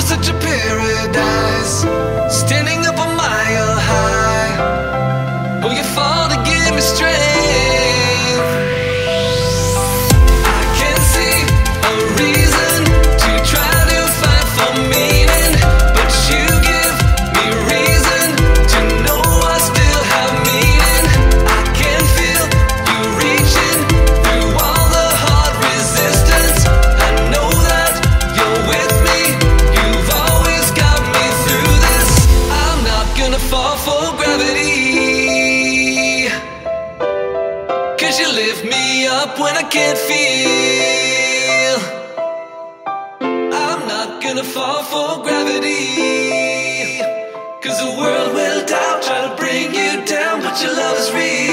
such a paradise. lift me up when I can't feel. I'm not gonna fall for gravity. Cause the world will doubt, try to bring you down But your love is real.